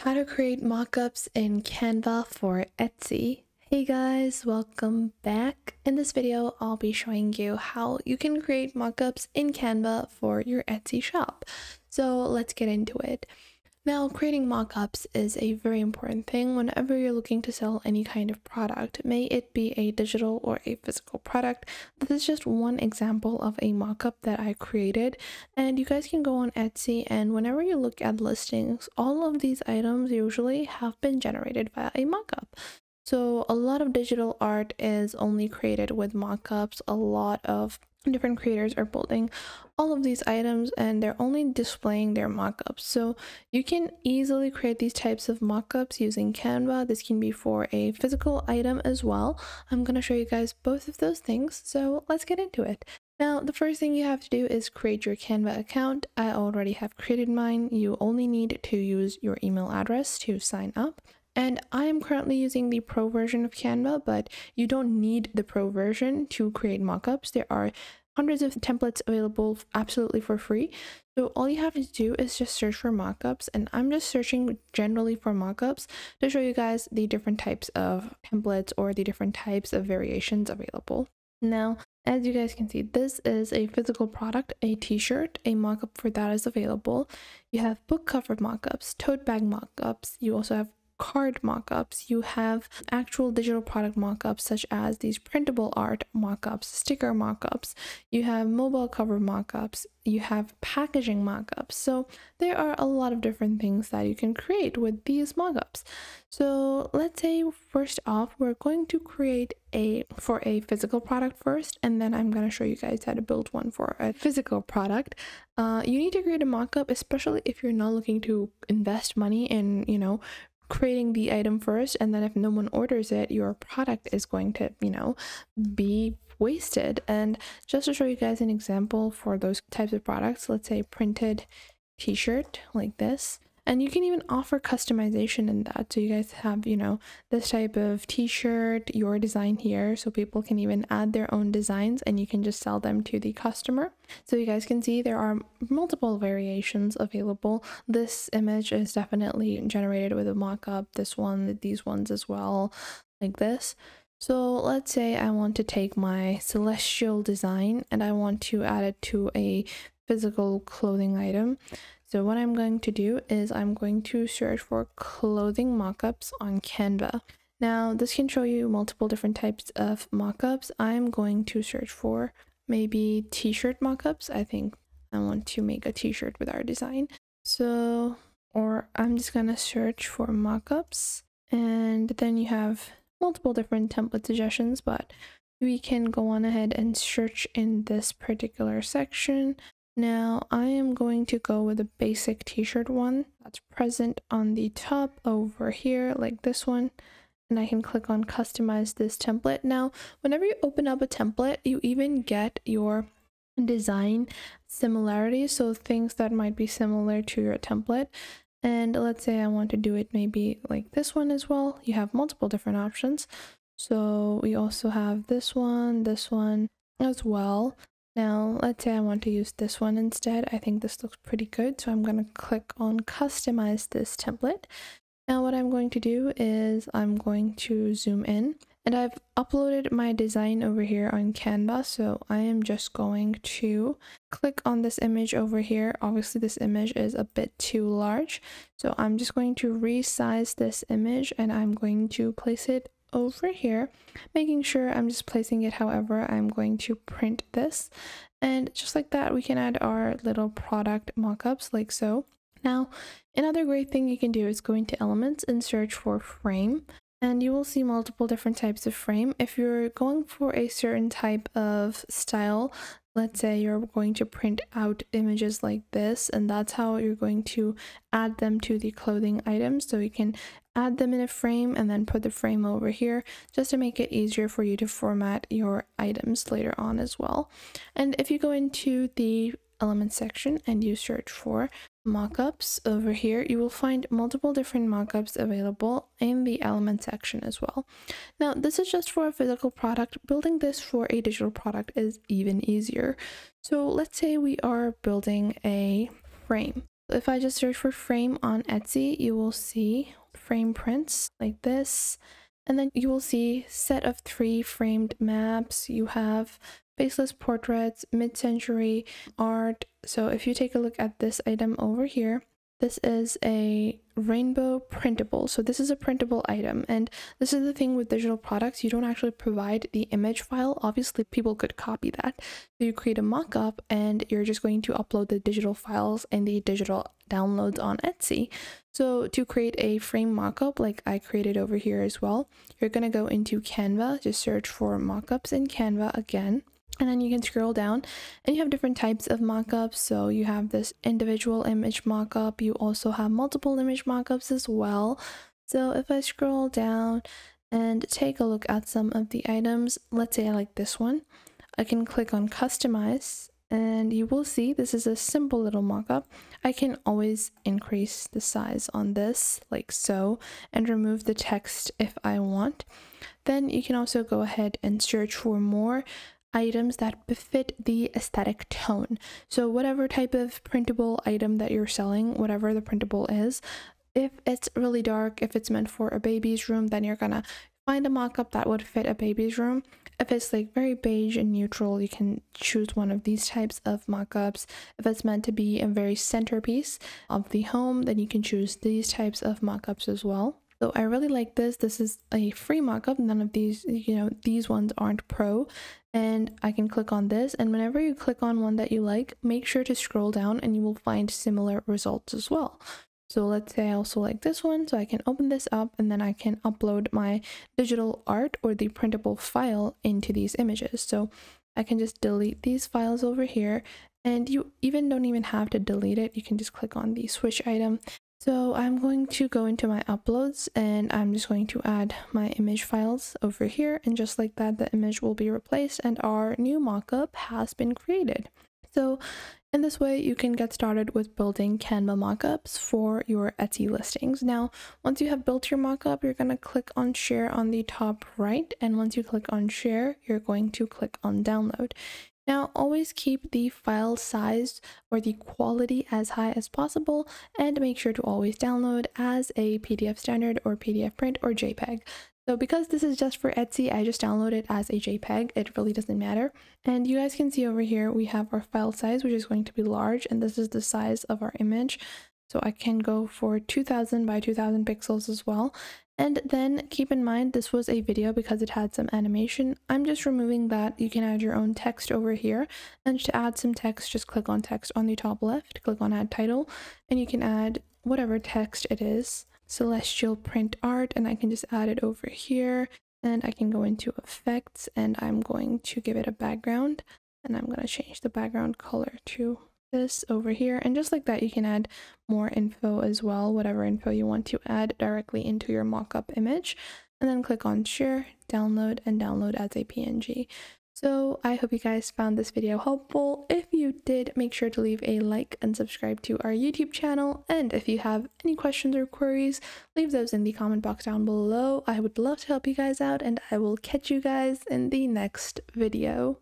How to create mockups in Canva for Etsy. Hey guys, welcome back. In this video, I'll be showing you how you can create mockups in Canva for your Etsy shop. So let's get into it. Now, creating mockups is a very important thing whenever you're looking to sell any kind of product, may it be a digital or a physical product. This is just one example of a mockup that I created, and you guys can go on Etsy and whenever you look at listings, all of these items usually have been generated via a mockup. So a lot of digital art is only created with mockups. A lot of different creators are building all of these items and they're only displaying their mockups. So you can easily create these types of mockups using Canva. This can be for a physical item as well. I'm going to show you guys both of those things. So let's get into it. Now, the first thing you have to do is create your Canva account. I already have created mine. You only need to use your email address to sign up. And I am currently using the pro version of Canva, but you don't need the pro version to create mockups. There are hundreds of templates available absolutely for free. So all you have to do is just search for mockups and I'm just searching generally for mockups to show you guys the different types of templates or the different types of variations available. Now, as you guys can see, this is a physical product, a t-shirt, a mockup for that is available. You have book cover mockups, tote bag mockups, you also have card mockups, you have actual digital product mockups such as these printable art mockups, sticker mockups, you have mobile cover mockups, you have packaging mockups. So there are a lot of different things that you can create with these mockups. So let's say first off, we're going to create a for a physical product first, and then I'm going to show you guys how to build one for a physical product. Uh, you need to create a mockup, especially if you're not looking to invest money in, you know, creating the item first and then if no one orders it your product is going to you know be wasted. And just to show you guys an example for those types of products let's say printed t-shirt like this and you can even offer customization in that. So you guys have you know this type of t-shirt your design here. So people can even add their own designs and you can just sell them to the customer. So you guys can see there are multiple variations available. This image is definitely generated with a mock-up this one these ones as well like this. So let's say I want to take my celestial design and I want to add it to a physical clothing item. So what I'm going to do is I'm going to search for clothing mockups on Canva. Now this can show you multiple different types of mockups. I'm going to search for maybe t-shirt mockups. I think I want to make a t-shirt with our design. So, or I'm just gonna search for mockups and then you have multiple different template suggestions, but we can go on ahead and search in this particular section now I am going to go with a basic t-shirt one that's present on the top over here like this one. And I can click on customize this template. Now whenever you open up a template you even get your design similarities so things that might be similar to your template. And let's say I want to do it maybe like this one as well. You have multiple different options. So we also have this one this one as well now, let's say I want to use this one instead. I think this looks pretty good, so I'm going to click on customize this template. Now what I'm going to do is I'm going to zoom in and I've uploaded my design over here on Canva. So I am just going to click on this image over here. Obviously this image is a bit too large. So I'm just going to resize this image and I'm going to place it over here, making sure I'm just placing it however I'm going to print this. And just like that, we can add our little product mockups like so. Now, another great thing you can do is go into elements and search for frame and you will see multiple different types of frame. If you're going for a certain type of style, let's say you're going to print out images like this and that's how you're going to add them to the clothing items so you can add them in a frame and then put the frame over here just to make it easier for you to format your items later on as well. And if you go into the element section and you search for mockups over here, you will find multiple different mockups available in the element section as well. Now, this is just for a physical product. Building this for a digital product is even easier. So let's say we are building a frame. If I just search for frame on Etsy, you will see frame prints like this. And then you will see set of three framed maps. You have faceless portraits, mid-century art. So if you take a look at this item over here, this is a rainbow printable. So this is a printable item. And this is the thing with digital products. You don't actually provide the image file. Obviously, people could copy that. So you create a mock-up and you're just going to upload the digital files and the digital downloads on Etsy. So to create a frame mockup like I created over here as well, you're going to go into Canva, just search for mockups in Canva again and then you can scroll down and you have different types of mockups. So you have this individual image mockup. You also have multiple image mockups as well. So if i scroll down and take a look at some of the items let's say i like this one i can click on customize and you will see this is a simple little mockup. I can always increase the size on this like so and remove the text if i want. Then you can also go ahead and search for more items that befit the aesthetic tone. So, whatever type of printable item that you're selling, whatever the printable is, if it's really dark, if it's meant for a baby's room, then you're gonna find a mock-up that would fit a baby's room. If it's like very beige and neutral, you can choose one of these types of mock-ups. If it's meant to be a very centerpiece of the home, then you can choose these types of mock-ups as well. So I really like this. This is a free mockup. None of these, you know, these ones aren't pro. And I can click on this. And whenever you click on one that you like, make sure to scroll down and you will find similar results as well. So let's say I also like this one. So I can open this up and then I can upload my digital art or the printable file into these images. So I can just delete these files over here and you even don't even have to delete it. You can just click on the switch item so I'm going to go into my uploads and I'm just going to add my image files over here and just like that the image will be replaced and our new mockup has been created. So in this way you can get started with building Canva mockups for your Etsy listings. Now once you have built your mockup you're going to click on share on the top right and once you click on share you're going to click on download. Now, always keep the file size or the quality as high as possible and make sure to always download as a PDF standard or PDF print or JPEG. So because this is just for Etsy, I just download it as a JPEG. It really doesn't matter. And you guys can see over here, we have our file size, which is going to be large, and this is the size of our image. So I can go for 2000 by 2000 pixels as well. And then keep in mind, this was a video because it had some animation. I'm just removing that. You can add your own text over here. And to add some text, just click on text on the top left, click on add title, and you can add whatever text it is. Celestial print art, and I can just add it over here. And I can go into effects and I'm going to give it a background. And I'm going to change the background color to this over here and just like that you can add more info as well whatever info you want to add directly into your mockup image and then click on share download and download as a png so i hope you guys found this video helpful. If you did make sure to leave a like and subscribe to our youtube channel and if you have any questions or queries leave those in the comment box down below. I would love to help you guys out and i will catch you guys in the next video